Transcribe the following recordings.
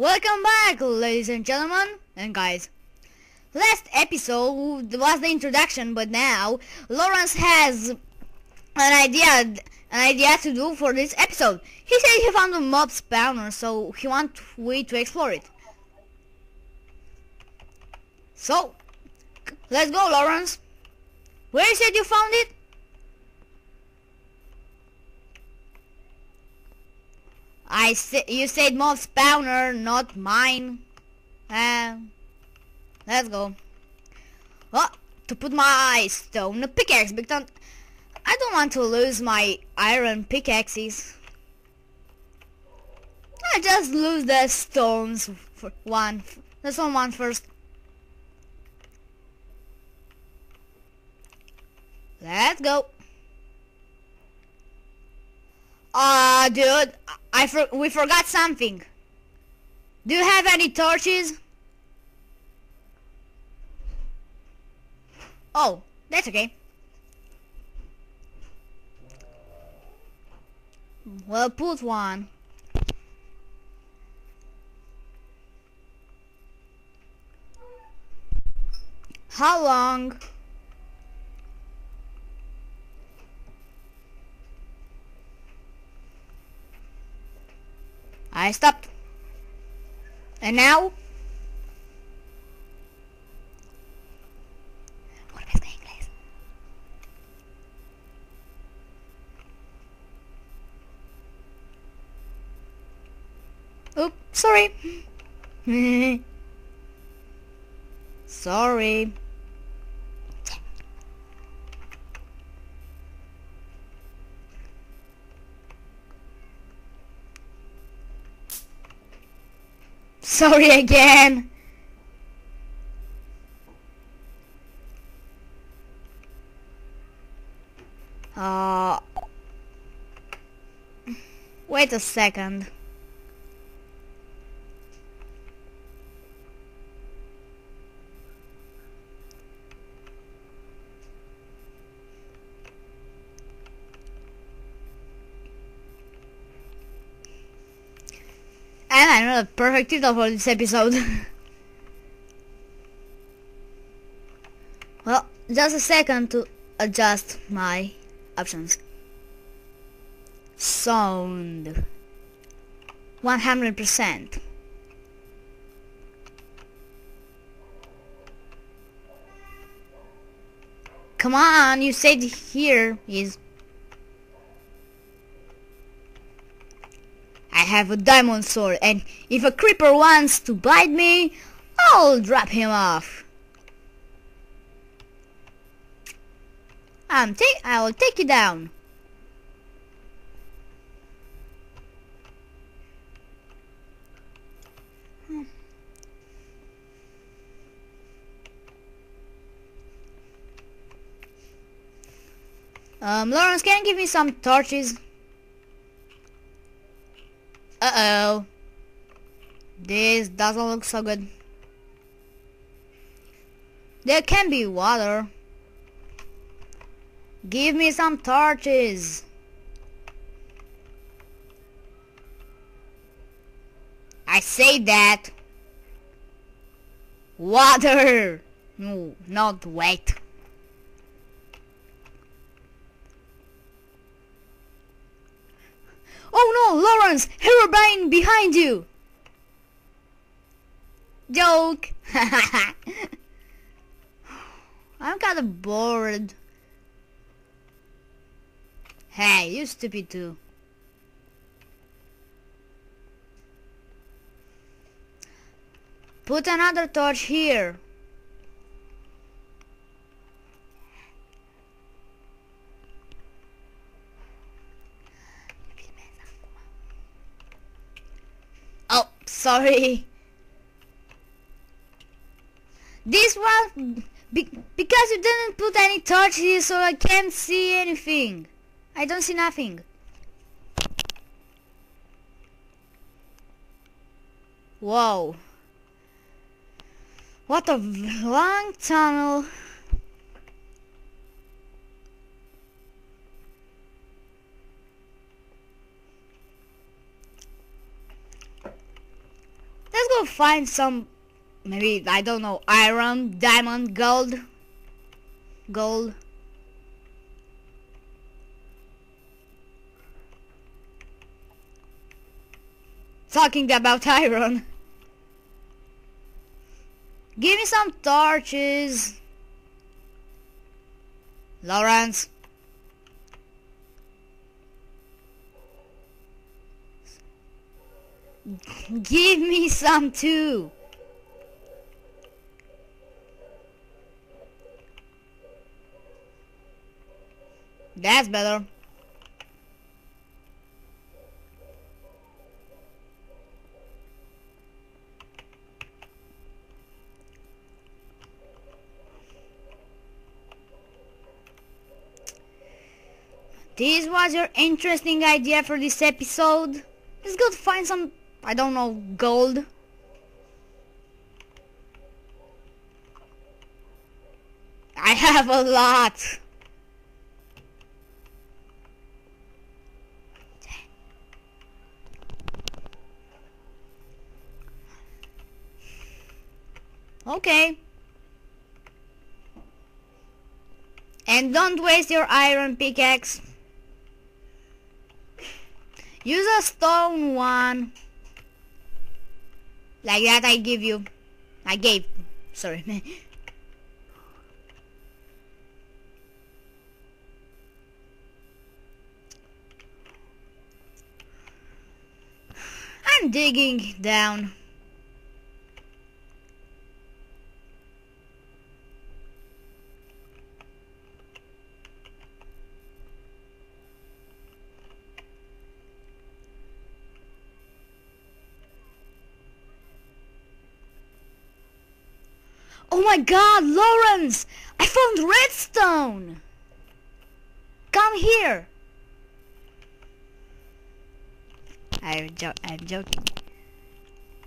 Welcome back, ladies and gentlemen, and guys. Last episode was the introduction, but now Lawrence has an idea, an idea to do for this episode. He said he found a mob spawner, so he wants we to explore it. So, let's go, Lawrence. Where said you found it? I said you said mob spawner, not mine. Uh, let's go. Well, to put my stone pickaxe because I don't want to lose my iron pickaxes. I just lose the stones for one. This one one first. Let's go. Uh, dude, I for we forgot something. Do you have any torches? Oh, that's okay. Well, put one. How long? I stopped. And now? Oops, sorry. sorry. Sorry again. Uh, wait a second. Know the perfect title for this episode. well, just a second to adjust my options. Sound 100%. Come on, you said here is have a diamond sword, and if a creeper wants to bite me, I'll drop him off. I'm take I will take you down. Um, Lawrence, can you give me some torches? Uh-oh. This doesn't look so good. There can be water. Give me some torches. I say that. Water. No, not wet. Oh no, Lawrence! Herobrine behind you! Joke! I'm kinda bored. Hey, you stupid too. Put another torch here. Oh, sorry. This one, be because you didn't put any torches so I can't see anything. I don't see nothing. Whoa. What a long tunnel. Go find some, maybe, I don't know, iron, diamond, gold. Gold. Talking about iron. Give me some torches. Lawrence. Give me some too. That's better. This was your interesting idea for this episode? Let's go find some, I don't know, gold. I have a lot. Okay. And don't waste your iron pickaxe. Use a stone one. Like that I give you. I gave. Sorry. I'm digging down. Oh my god, Lawrence! I found redstone! Come here! I'm, jo I'm joking.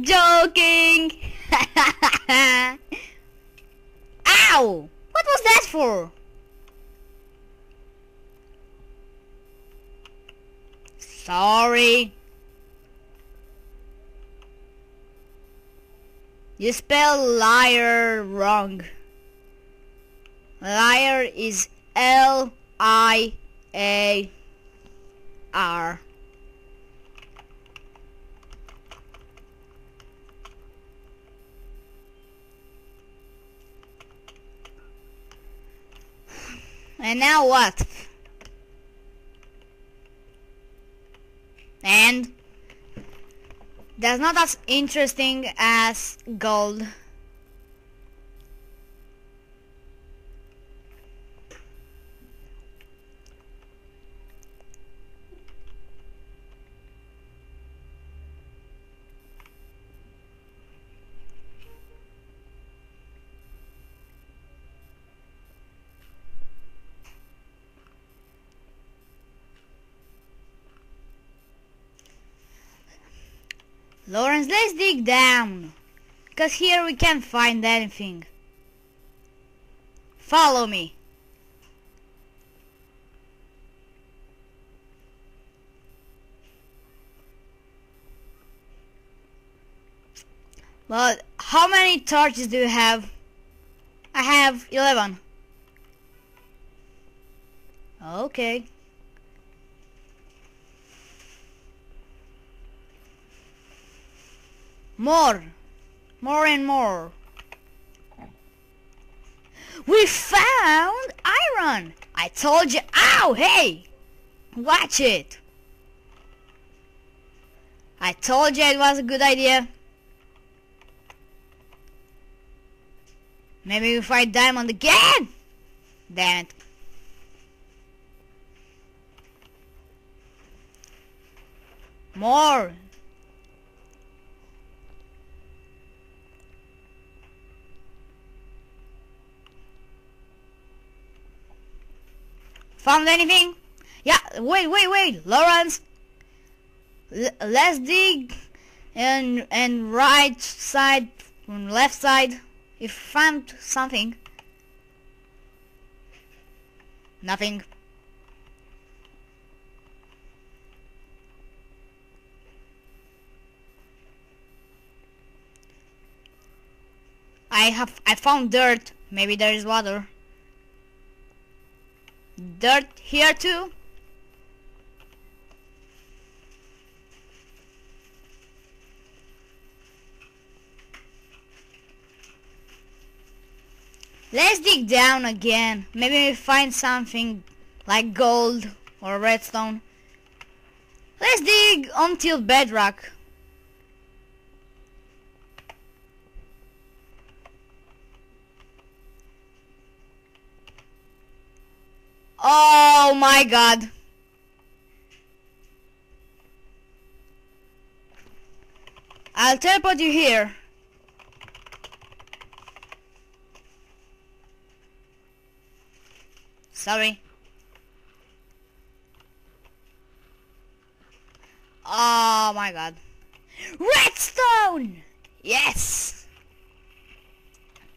Joking! Ow! What was that for? Sorry. You spell liar wrong. Liar is L I A R. And now what? And that's not as interesting as gold. Lawrence, let's dig down. Because here we can't find anything. Follow me. Well, how many torches do you have? I have 11. Okay. More. More and more. We found iron! I told you. Ow! Hey! Watch it! I told you it was a good idea. Maybe we find diamond again! Damn it. More! Found anything? Yeah, wait, wait, wait, Lawrence. L let's dig and and right side, left side. If found something. Nothing. I have I found dirt. Maybe there is water. Dirt here too. Let's dig down again. Maybe we find something like gold or redstone. Let's dig until bedrock. Oh my god. I'll teleport you here. Sorry. Oh my god. Redstone! Yes!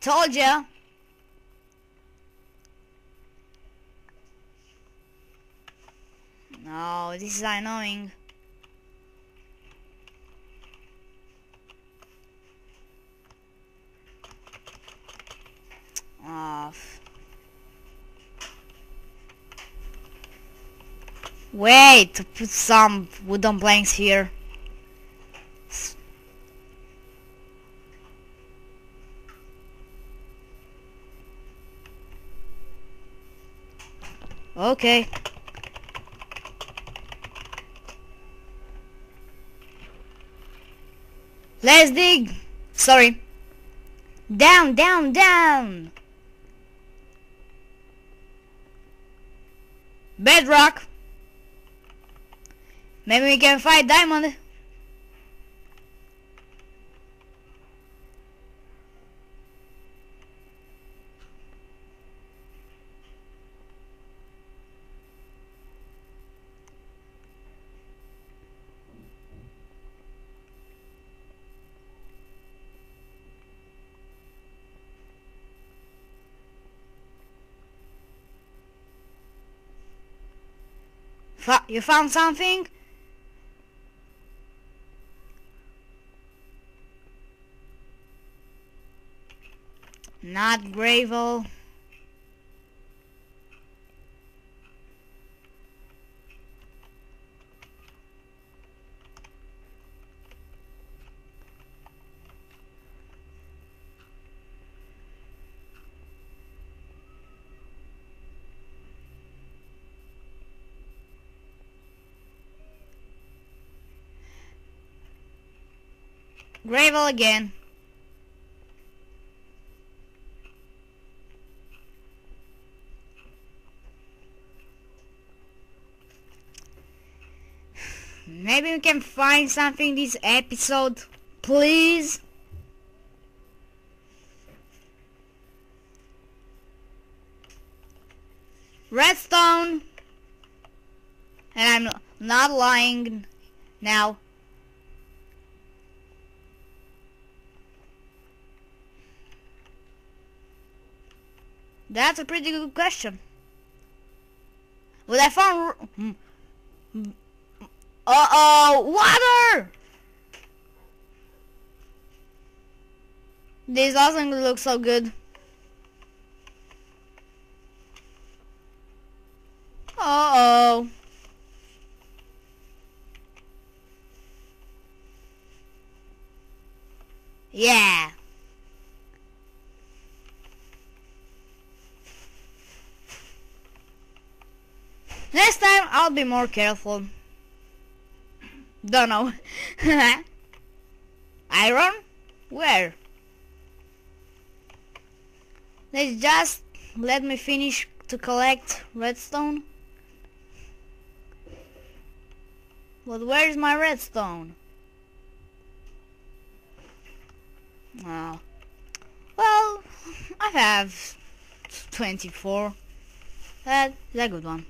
Told ya. No, this is annoying. Off. Wait, to put some wooden planks here. Okay. Let's dig. Sorry. Down, down, down. Bedrock. Maybe we can find diamond. You found something? Not gravel. Gravel again. Maybe we can find something this episode, please. Redstone. And I'm not lying now. That's a pretty good question. Well, I found... Hmm. Uh-oh! Water! This doesn't look so good. Uh-oh. Yeah. I'll be more careful. Don't know. Iron? Where? Let's just let me finish to collect redstone. But where is my redstone? Oh. Well, I have 24. That's a good one.